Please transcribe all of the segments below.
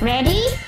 Ready?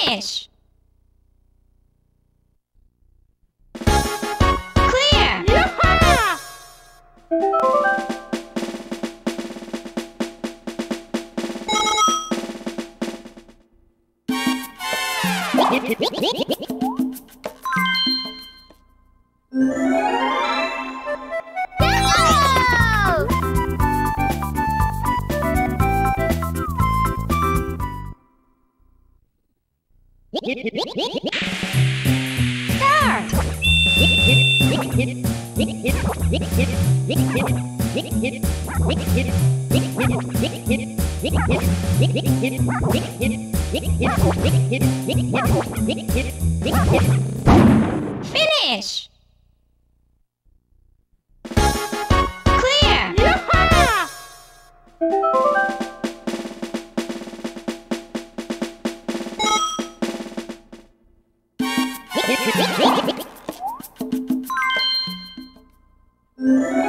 finish! Finish. Clear. Go!